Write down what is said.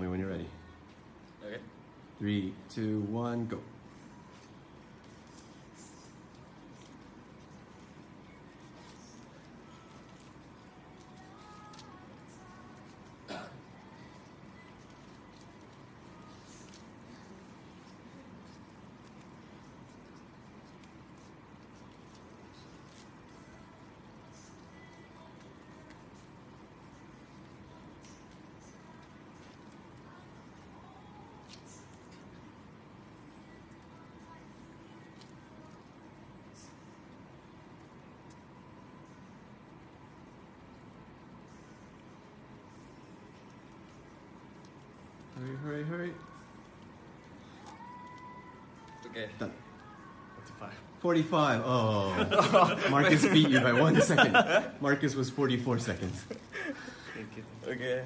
me when you're ready. Okay. Three, two, one, go. Hurry, hurry, hurry. Okay. Done. 45. 45. Oh. Marcus beat you by one second. Marcus was 44 seconds. Thank you. Okay.